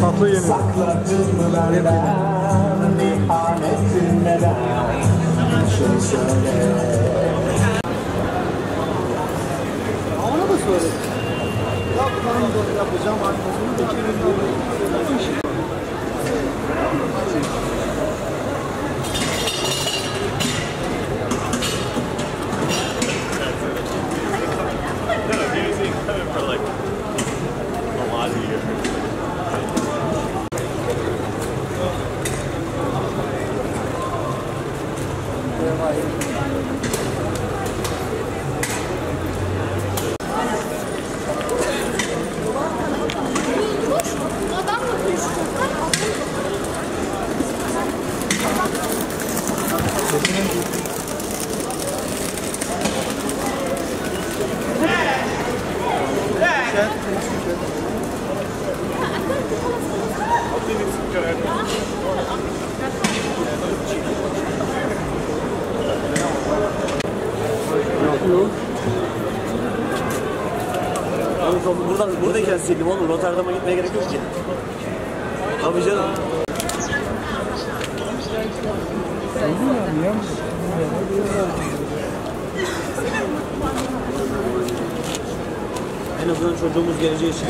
Tatlı yemin. Sakladın mı benden ihanetin neden? Şey söyle. Ona da söyle. Yapacağım arkasını bekleyin. for Adamla konuşacaklar. Oğlum buradan buradayken sildim oğlum. Rotterdam'a gitmeye gerek yok ki. Tabii canım. En azından çocuğumuz geleceği için.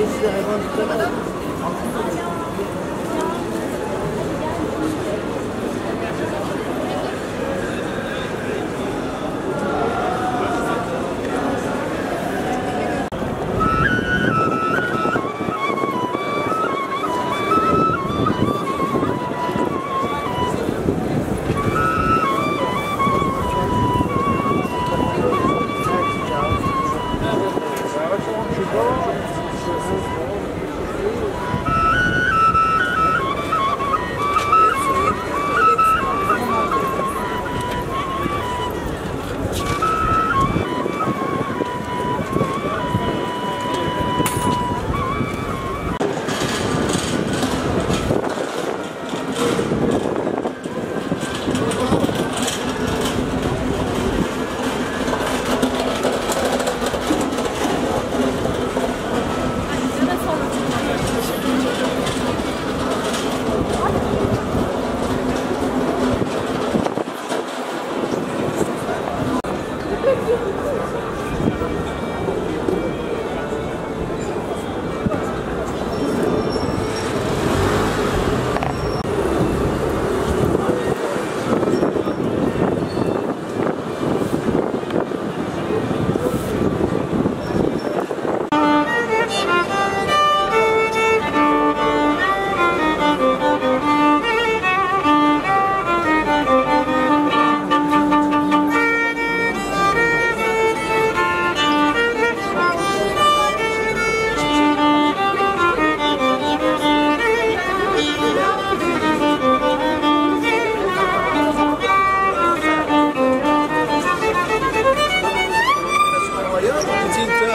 décidément du Washington.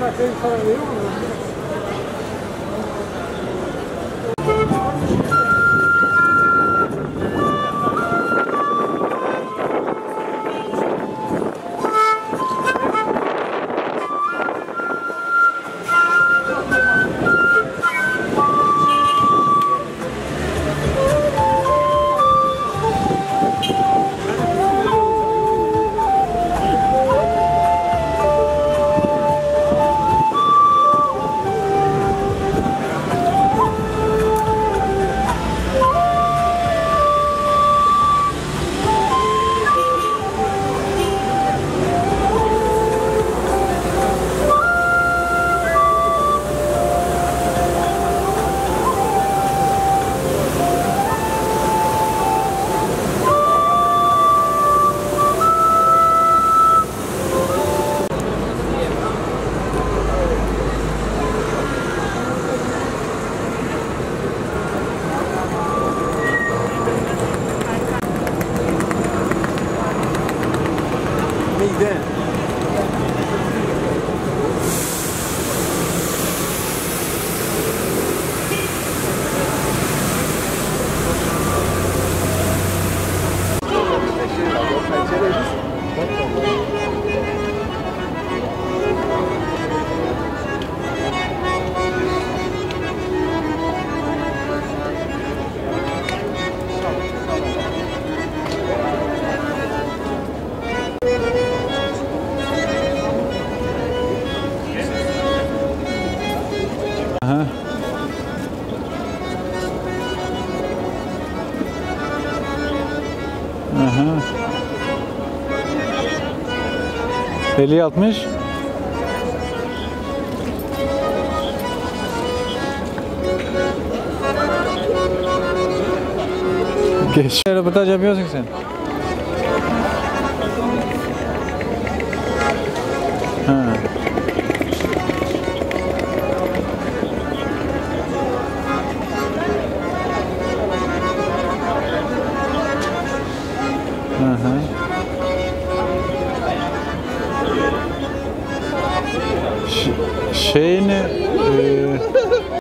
Tá aqui em São Paulo, né? 50 60. Geç. Röportaj yapıyorsun sen. Ha.